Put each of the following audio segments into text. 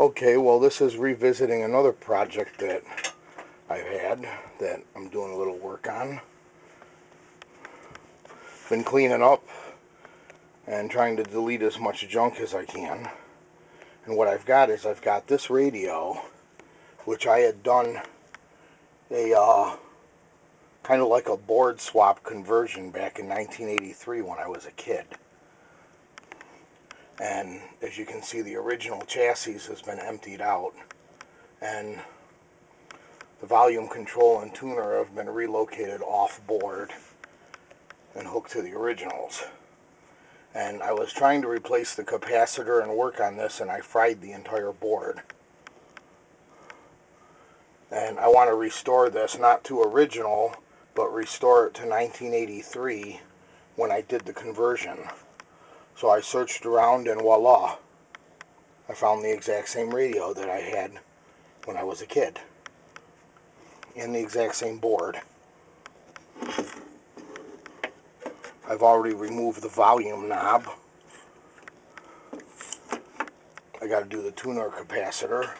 Okay, well this is revisiting another project that I've had that I'm doing a little work on. Been cleaning up and trying to delete as much junk as I can. And what I've got is I've got this radio, which I had done a uh, kind of like a board swap conversion back in 1983 when I was a kid and as you can see the original chassis has been emptied out. And the volume control and tuner have been relocated off board and hooked to the originals. And I was trying to replace the capacitor and work on this and I fried the entire board. And I want to restore this not to original but restore it to 1983 when I did the conversion so I searched around and voila, I found the exact same radio that I had when I was a kid. And the exact same board. I've already removed the volume knob. I got to do the tuner capacitor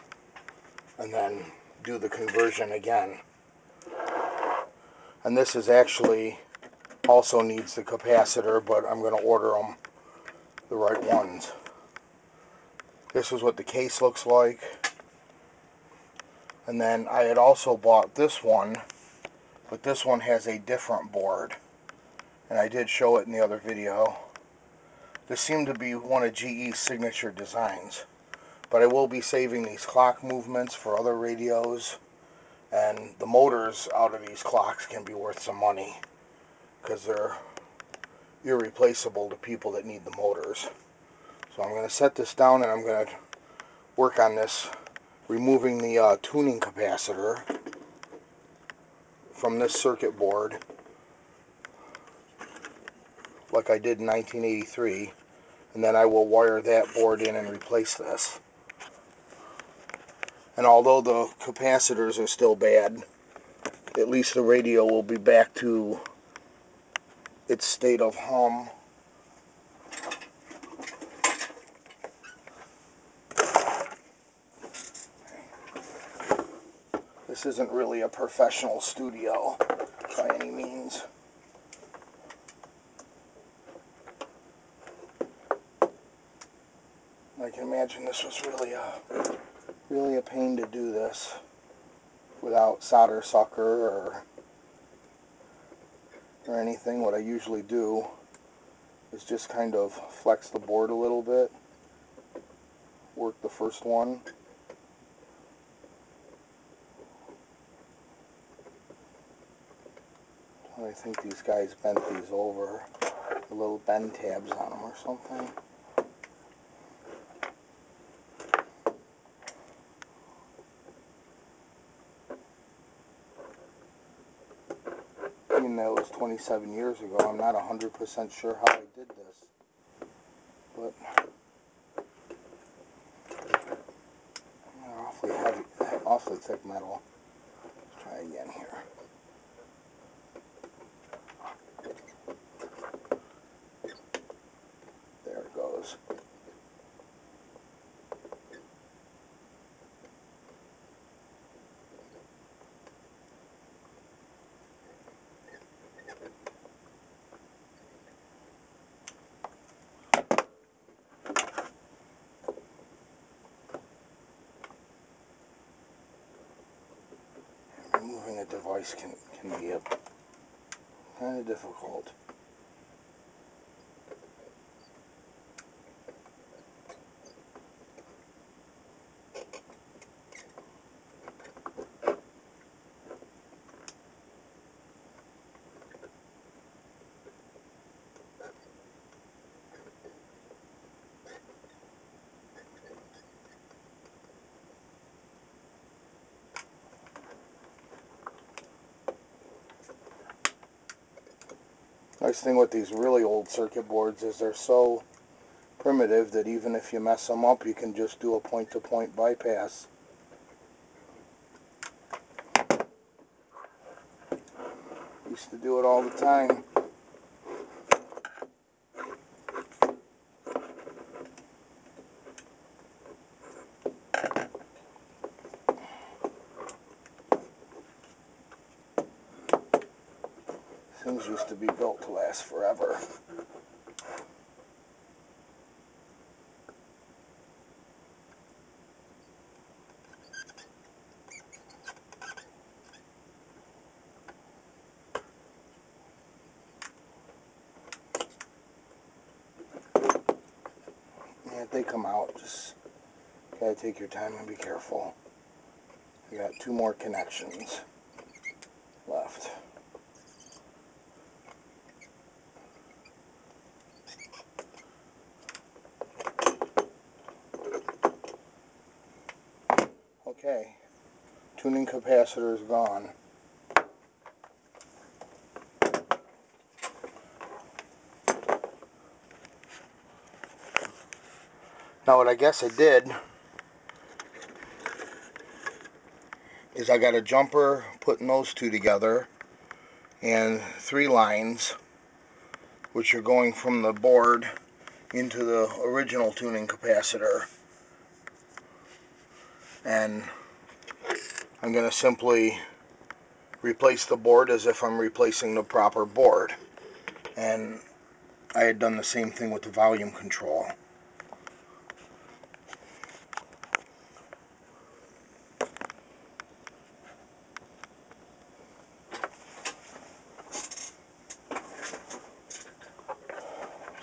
and then do the conversion again. And this is actually also needs the capacitor, but I'm going to order them the right ones. This is what the case looks like. And then I had also bought this one, but this one has a different board. And I did show it in the other video. This seemed to be one of GE's signature designs. But I will be saving these clock movements for other radios. And the motors out of these clocks can be worth some money. Because they're irreplaceable to people that need the motors. So I'm going to set this down and I'm going to work on this, removing the uh, tuning capacitor from this circuit board like I did in 1983 and then I will wire that board in and replace this. And although the capacitors are still bad, at least the radio will be back to its state of hum. This isn't really a professional studio by any means. I can imagine this was really a really a pain to do this without solder sucker or or anything, what I usually do is just kind of flex the board a little bit, work the first one, I think these guys bent these over, the little bend tabs on them or something. That was 27 years ago. I'm not 100% sure how I did this. But awfully heavy, awfully thick metal. Let's try again here. There it goes. A device can, can be kind of difficult. Nice thing with these really old circuit boards is they're so primitive that even if you mess them up you can just do a point-to-point -point bypass. Used to do it all the time. Things used to be built to last forever. Yeah, they come out, just gotta take your time and be careful. We got two more connections Okay, tuning capacitor is gone. Now what I guess I did is I got a jumper putting those two together and three lines which are going from the board into the original tuning capacitor and I'm going to simply replace the board as if I'm replacing the proper board and I had done the same thing with the volume control.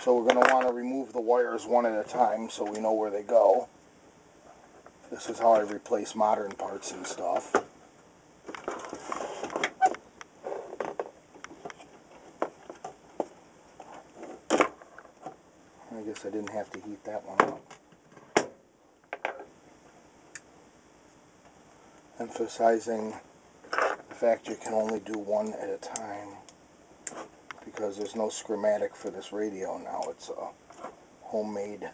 So we're going to want to remove the wires one at a time so we know where they go. This is how I replace modern parts and stuff. I guess I didn't have to heat that one up. Emphasizing the fact you can only do one at a time because there's no schematic for this radio now. It's a homemade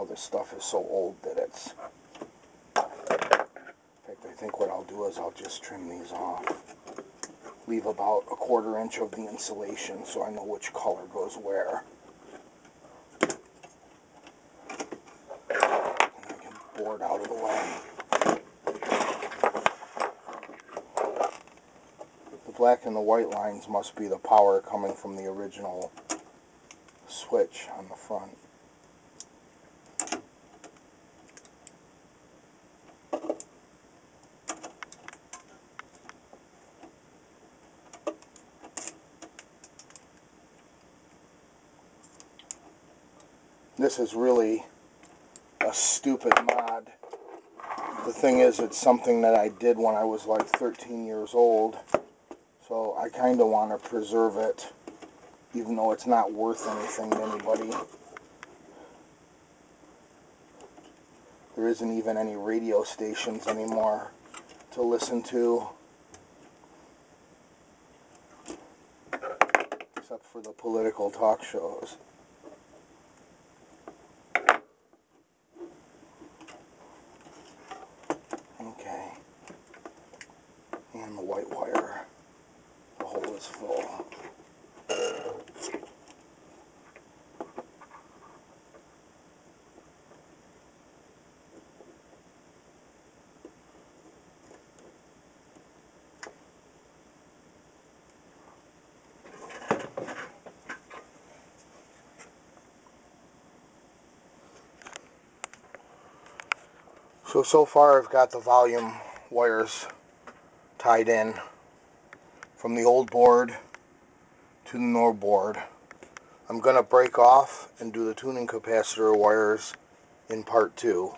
Now this stuff is so old that it's... In fact, I think what I'll do is I'll just trim these off. Leave about a quarter inch of the insulation so I know which color goes where. And I can board out of the way. The black and the white lines must be the power coming from the original switch on the front. This is really a stupid mod. The thing is, it's something that I did when I was like 13 years old. So I kind of want to preserve it, even though it's not worth anything to anybody. There isn't even any radio stations anymore to listen to. Except for the political talk shows. the white wire. The hole is full. So, so far I've got the volume wires tied in from the old board to the new board. I'm going to break off and do the tuning capacitor wires in part two.